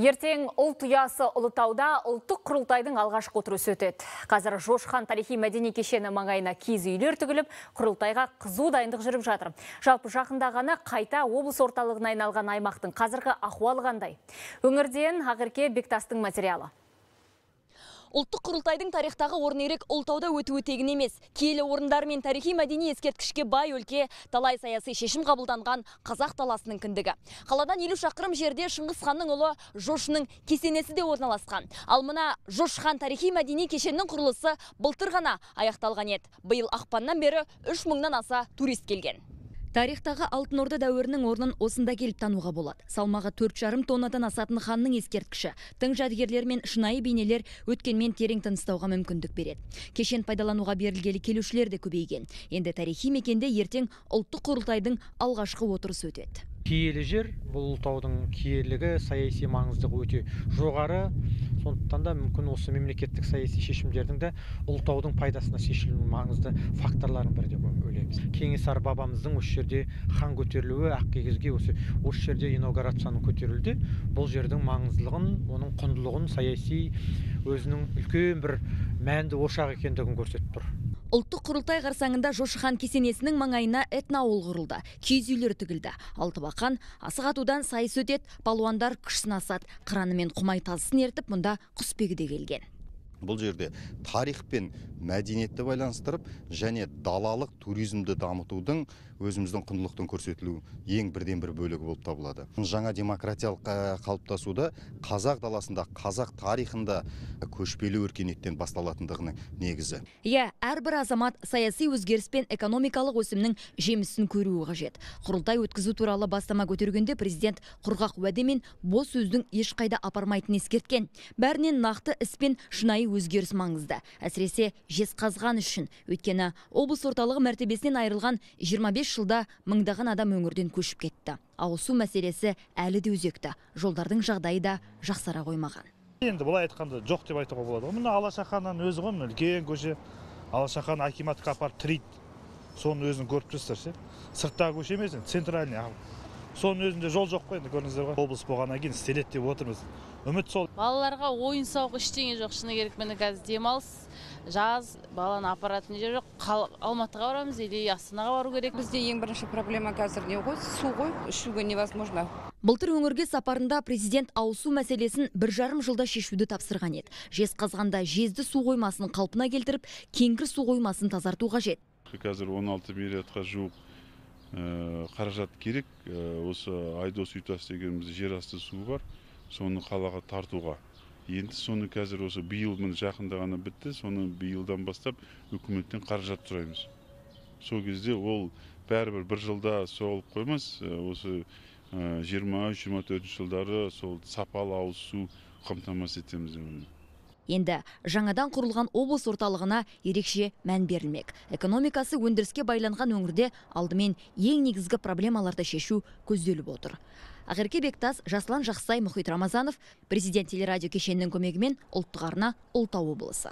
Ертең ұлт ұясы ұлытауда ұлттық құрылтайдың алғашқы отырысы өтеді. Қазір Жошхан тарихи мәдени кешені маңайына киіз үйлер тігіліп, құрылтайға қызу дайындық жүріп жатыр. Жалпы жақында ғана қайта облыс орталығына айналған аймақтың қазіргі ахуалы қандай. Өңірден Ақерке Бектастың материалы. Ұлттық құрылтайдың тарихтағы орын ерек ұлтауда өтуі тегін емес. Киелі орындар мен тарихи мәдени ескерткішке бай өлке талай саяси шешім қабылданған қазақ даласының кіндігі. Қаладан елу шақырым жерде Шыңғыс ханның ұлы Жошының кесенесі де орналасқан. Ал мына Жош хан тарихи мәдени кешеннің құрылысы былтыр ғана аяқталған еді. Биыл ақпаннан бері 3 мыңнан аса турист келген. Тарихтағы алтын орда дәуірінің орнын осында келіп тануға болады. Салмағы төрт жарым тоннадан асатын ханның ескерткіші, тың жәдігерлер мен шынайы бейнелер өткенмен терең тыныстауға мүмкіндік береді. Кешен пайдалануға берілгелі келушілер де көбейген. Енді тарихи мекенде ертең ұлттық құрылтайдың алғашқы отырысы өтеді киелі жер бұл ұлытаудың киелігі саяси маңыздығы өте жоғары. Сондықтан да мүмкін осы мемлекеттік саяси шешімдердің де ұлытаудың пайдасына шешілуі маңызды факторлардың бірі деп ойлаймыз. Кенесары бабамыздың осы жерде хан көтерілуі ақкигізге осы осы жерде инаугурацияның көтерілді бұл жердің маңыздылығын оның құндылығын саяси өзінің үлкен бір мәнді ошақ екендігін көрсетіп тұр. Ұлттық құрылтай қарсаңында жошы хан кесенесінің маңайына этноауыл құрылды. Киіз үйлер тігілді. Алтыбақан асық атудан сайыс өтеді. Палуандар күш сынасады. Қыраны мен құмай тазысын ертіп мұнда құсбегі де келген. Бұл жерде тарих пен мәдениетті байланыстырып және далалық туризмді дамытудың өзіміздің құндылықтың көрсетілу ең бірден бір бөлігі болып табылады. Жаңа демократиялық қалыптасуда қазақ даласында қазақ тарихында көшпелі өркениеттен басталатындығының негізі. Иә әрбір азамат саяси өзгеріс пен экономикалық өсімнің жемісін көруі қажет. Құрылтай өткізу туралы бастама көтергенде президент құрғақ уәде мен бос сөздің ешқайда апармайтынын ескерткен. Бәрінен нақты іс пен шынайы өзгеріс маңызды. Әсіресе жезқазған үшін. Өйткені облыс орталығы мәртебесінен айырылған 25 жылда мыңдаған адам өңірден көшіп кетті. Ауызсу мәселесі әлі де өзекті. Жолдардың жағдайы да жақсара қоймаған. Енді былай айтқанда жоқ деп айтуға болады ғой. Мына алашаханның өзі ғой үлкен көше. Алашахан акиматқа апарып тірейді. Соның өзін көріп тұрсыздар ше. Сырттағы көше емес центральный соның өзінде жол жоқ қой енді көрдіңіздер ғой. Облыс болғаннан кейін істеледі деп отырмыз. Үміт сол. Балаларға ойын сауық ештеңе жоқ. Шыны керек міне қазір демалыс жаз баланы апаратын жер жоқ. Алматыға барамыз или астанаға бару керек? Бізде ең бірінші проблема қазір не ғой? Су ғой ішуге невозможно. Былтыр өңірге сапарында президент ауызсу мәселесін бір жарым жылда шешуді тапсырған еді. Жезқазғанда жезді су қоймасын қалпына келтіріп кеңгір су қоймасын тазарту қажет. Қазір 16 миллиардқа жуық қаражат керек. Осы айдос ютас деген бізде жерасты су бар. Соны қалаға тартуға. Енді соны қазір осы биыл міне жақында ғана бітті. Соны биылдан бастап үкіметтен қаражат сұраймыз. Сол кезде ол бәрібір бір жылда соғылып қоймас. Осы жиырма үш жиырма төртінші жылдары сол сапалы ауыз су қамтамасыз етеміз деп енді жаңадан құрылған облыс орталығына ерекше мән берілмек. Экономикасы өндіріске байланған өңірде алдымен ең негізгі проблемаларды шешу көзделіп отыр. Ақерке бектас жаслан жақсай мұхит рамазанов президент телерадио кешенінің көмегімен ұлттық арна ұлытау облысы.